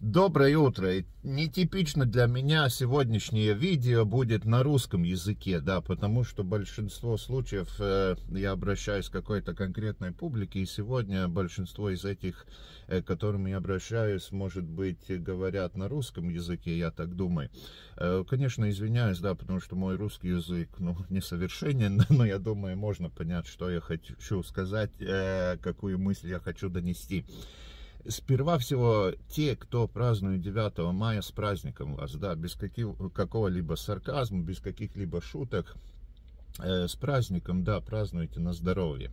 Доброе утро. Нетипично для меня сегодняшнее видео будет на русском языке, да, потому что большинство случаев э, я обращаюсь к какой-то конкретной публике, и сегодня большинство из этих, э, к которым я обращаюсь, может быть, говорят на русском языке, я так думаю. Э, конечно, извиняюсь, да, потому что мой русский язык, ну, несовершенен, но я думаю, можно понять, что я хочу сказать, э, какую мысль я хочу донести сперва всего те, кто празднует 9 мая с праздником вас, да, без какого-либо сарказма, без каких-либо шуток, э, с праздником, да, празднуйте на здоровье.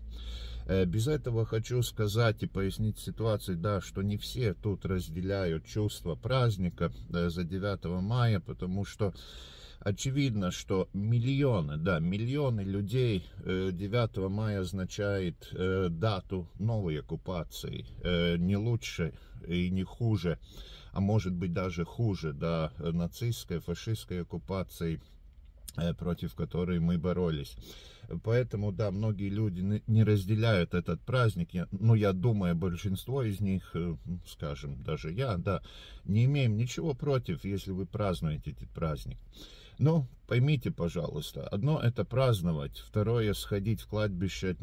Э, без этого хочу сказать и пояснить ситуацию, да, что не все тут разделяют чувство праздника э, за 9 мая, потому что очевидно, что миллионы, да, миллионы людей 9 э, мая означает э, дату новой оккупации, э, не лучше и не хуже, а может быть даже хуже, да, нацистской, фашистской оккупации, против которой мы боролись. Поэтому, да, многие люди не разделяют этот праздник. Ну, я думаю, большинство из них, скажем, даже я, да, не имеем ничего против, если вы празднуете этот праздник. Но поймите, пожалуйста, одно это праздновать, второе сходить в кладбище,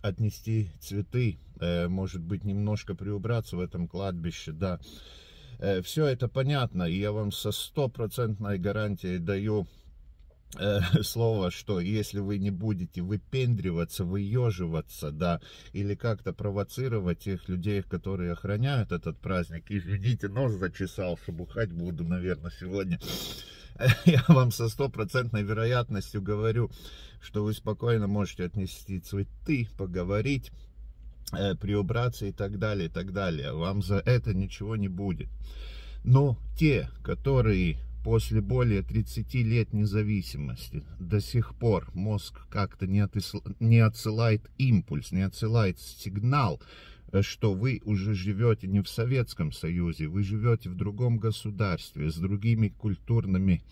отнести цветы, э, может быть, немножко приубраться в этом кладбище, да. Э, все это понятно, и я вам со стопроцентной гарантией даю э, слово, что если вы не будете выпендриваться, выеживаться, да, или как-то провоцировать тех людей, которые охраняют этот праздник, извините, нос зачесал, шебухать буду, наверное, сегодня, я вам со стопроцентной вероятностью говорю, что вы спокойно можете отнести цветы, поговорить, э, приубраться и так далее, и так далее. Вам за это ничего не будет. Но те, которые после более 30 лет независимости. До сих пор мозг как-то не, не отсылает импульс, не отсылает сигнал, что вы уже живете не в Советском Союзе, вы живете в другом государстве, с другими культурными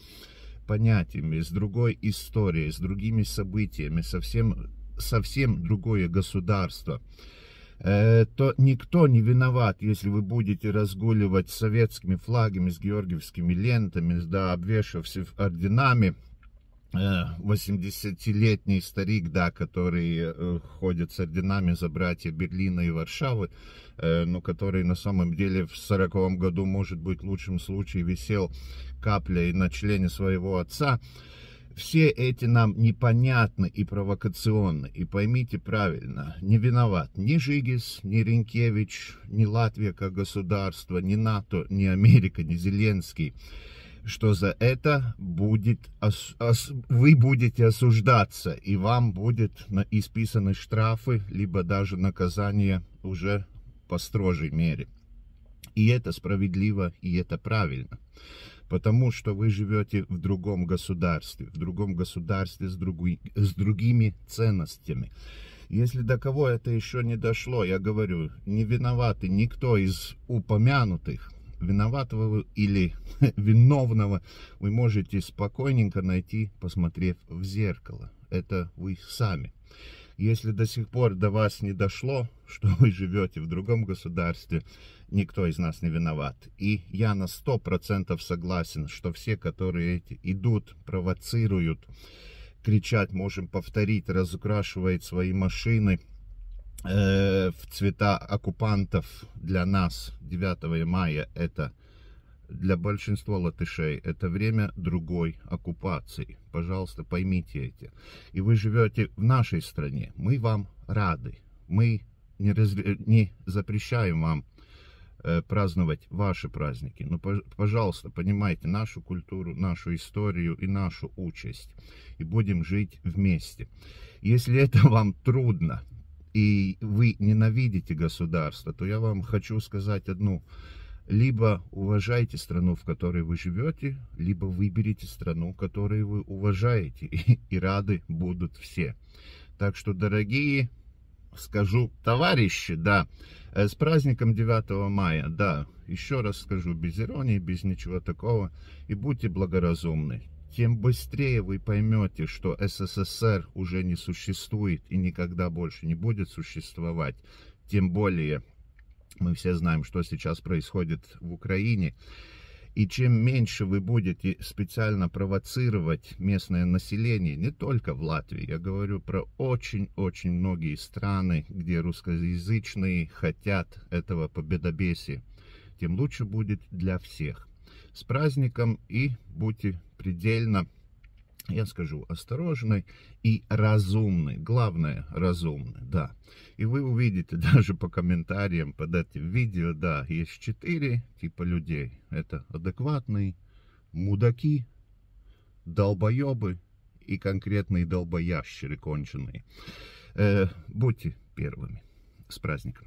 понятиями, с другой историей, с другими событиями, совсем, совсем другое государство. э, то никто не виноват, если вы будете разгуливать советскими флагами, с георгиевскими лентами, да, обвешавшись орденами, 80-летний э, старик, да, который э, ходит с орденами за братья Берлина и Варшавы, э, но который на самом деле в 40 году, может быть, в лучшем случае висел каплей на члене своего отца. Все эти нам непонятны и провокационны. И поймите правильно, не виноват ни Жигис, ни Ренкевич, ни Латвия как государство, ни НАТО, ни Америка, ни Зеленский что за это будет, вы будете осуждаться, и вам будет исписаны штрафы, либо даже наказание уже по строжей мере. И это справедливо, и это правильно. Потому что вы живете в другом государстве, в другом государстве с, другой, с другими ценностями. Если до кого это еще не дошло, я говорю, не виноваты никто из упомянутых, виноватого или виновного вы можете спокойненько найти, посмотрев в зеркало. Это вы сами. Если до сих пор до вас не дошло, что вы живете в другом государстве, никто из нас не виноват. И я на сто процентов согласен, что все, которые идут, провоцируют, кричать, можем повторить, разукрашивают свои машины, Э, в цвета оккупантов для нас 9 мая это для большинства латышей это время другой оккупации. Пожалуйста, поймите это. И вы живете в нашей стране. Мы вам рады. Мы не, раз... не запрещаем вам э, праздновать ваши праздники. Но, пожалуйста, понимайте нашу культуру, нашу историю и нашу участь. И будем жить вместе. Если это вам трудно, и вы ненавидите государство, то я вам хочу сказать одну. Либо уважайте страну, в которой вы живете, либо выберите страну, которую вы уважаете, и, и рады будут все. Так что, дорогие, скажу, товарищи, да, э, с праздником 9 мая, да, еще раз скажу, без иронии, без ничего такого, и будьте благоразумны тем быстрее вы поймете, что СССР уже не существует и никогда больше не будет существовать, тем более Мы все знаем, что сейчас происходит в Украине. И чем меньше вы будете специально провоцировать местное население, не только в Латвии, я говорю про очень-очень многие страны, где русскоязычные хотят этого победобесия, тем лучше будет для всех. С праздником и будьте предельно я скажу, осторожный и разумный. Главное, разумный, да. И вы увидите даже по комментариям под этим видео, да, есть четыре типа людей. Это адекватные, мудаки, долбоебы и конкретные долбоящеры конченые. Э, будьте первыми. С праздником.